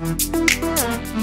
Mm-hmm.